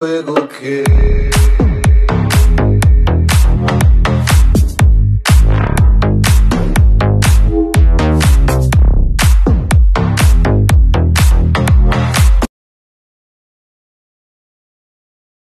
luego que